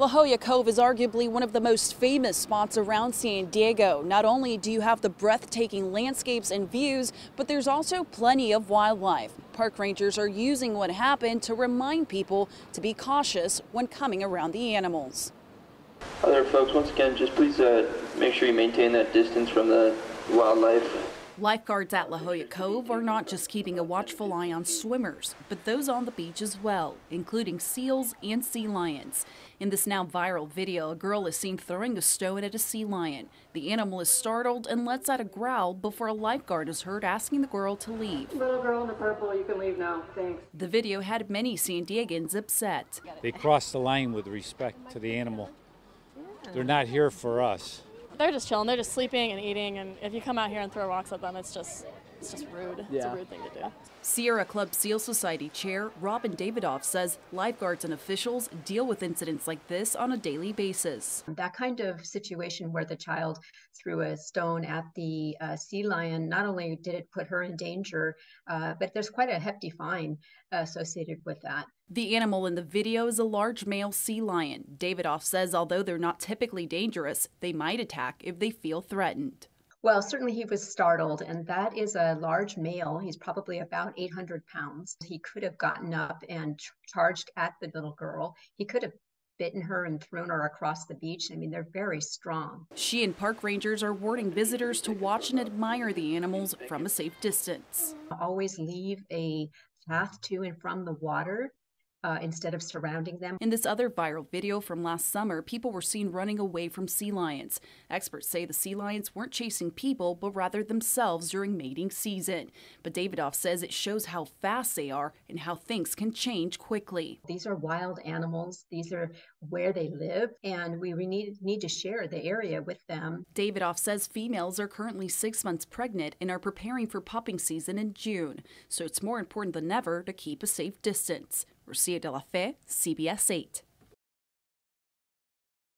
La Jolla Cove is arguably one of the most famous spots around San Diego. Not only do you have the breathtaking landscapes and views, but there's also plenty of wildlife. Park rangers are using what happened to remind people to be cautious when coming around the animals. Other folks, once again, just please uh, make sure you maintain that distance from the wildlife. Lifeguards at La Jolla Cove are not just keeping a watchful eye on swimmers, but those on the beach as well, including seals and sea lions. In this now viral video, a girl is seen throwing a stone at a sea lion. The animal is startled and lets out a growl before a lifeguard is heard asking the girl to leave. Little girl in the purple, you can leave now. Thanks. The video had many San Diegans upset. They crossed the line with respect to the animal. They're not here for us they're just chilling. They're just sleeping and eating. And if you come out here and throw rocks at them, it's just it's just rude. Yeah. It's a rude thing to do. Sierra Club SEAL Society Chair Robyn Davidoff says lifeguards and officials deal with incidents like this on a daily basis. That kind of situation where the child threw a stone at the uh, sea lion, not only did it put her in danger, uh, but there's quite a hefty fine associated with that. The animal in the video is a large male sea lion. Davidoff says although they're not typically dangerous, they might attack if they feel threatened. Well, certainly he was startled, and that is a large male. He's probably about 800 pounds. He could have gotten up and ch- charged at the little girl. He could have bitten her and thrown her across the beach. I mean, they're very strong. She and park rangers are warning visitors to watch and admire the animals from a safe distance. Always leave a path to and from the water uh, instead of surrounding them. In this other viral video from last summer, people were seen running away from sea lions. Experts say the sea lions weren't chasing people, but rather themselves during mating season. But Davidoff says it shows how fast they are and how things can change quickly. These are wild animals. These are where they live, and we need, need to share the area with them. Davidoff says females are currently six months pregnant and are preparing for pupping season in June, so it's more important than ever to keep a safe distance. Rocio de la Fe, CBS 8.